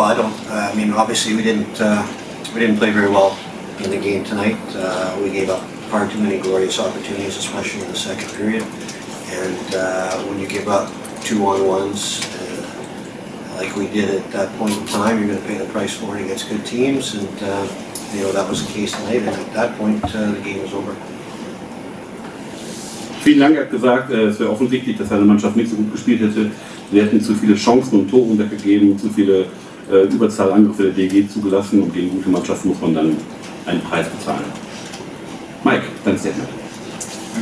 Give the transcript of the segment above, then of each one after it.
Well, I don't. Uh, I mean, obviously, we didn't. Uh, we didn't play very well in the game tonight. Uh, we gave up far too many glorious opportunities, especially in the second period. And uh, when you give up two on ones, uh, like we did at that point in time, you're going to pay the price for it against good teams. And uh, you know that was the case tonight. And at that point, the game was over. Vielen Dank, er hat gesagt, äh, es wäre offensichtlich, dass seine Mannschaft nicht so gut gespielt hätte. Wir hätten zu viele Chancen und Tore untergegeben, zu viele äh, Überzahlangriffe der DG zugelassen und gegen gute Mannschaften muss man dann einen Preis bezahlen. Mike, dein Statement.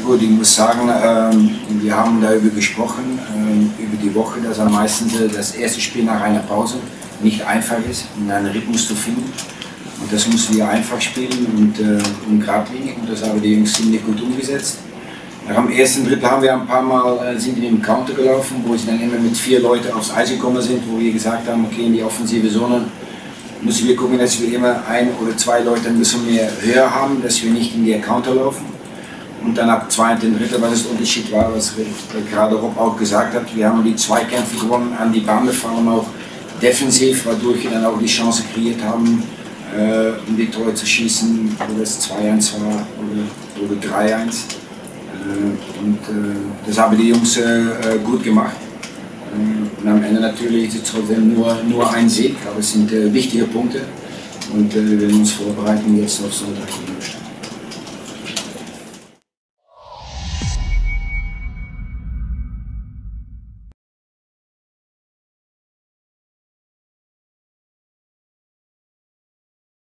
Gut, ich muss sagen, ähm, wir haben darüber gesprochen, ähm, über die Woche, dass am meisten das erste Spiel nach einer Pause nicht einfach ist, in einen Rhythmus zu finden. Und das müssen wir einfach spielen und, äh, und geradlinig. Und das haben die Jungs ziemlich gut umgesetzt. Nach dem ersten Drittel haben wir ein paar Mal äh, sind wir im Counter gelaufen, wo sie dann immer mit vier Leuten aufs Eis gekommen sind, wo wir gesagt haben, okay, in die offensive Zone müssen wir gucken, dass wir immer ein oder zwei Leute ein bisschen mehr höher haben, dass wir nicht in die Counter laufen. Und dann ab zweiten Drittel, was das Unterschied war, was gerade Rob auch gesagt hat, wir haben die Zweikämpfe gewonnen, an die Bahn gefahren, auch defensiv, wodurch wir dann auch die Chance kreiert haben, äh, um die Tore zu schießen, wo das 2-1 war oder, oder 3-1. Äh, und äh, das haben die Jungs äh, gut gemacht. Und am Ende natürlich ist es trotzdem nur, nur ein Sieg, aber es sind wichtige Punkte und wir werden uns vorbereiten jetzt auf Sonntag.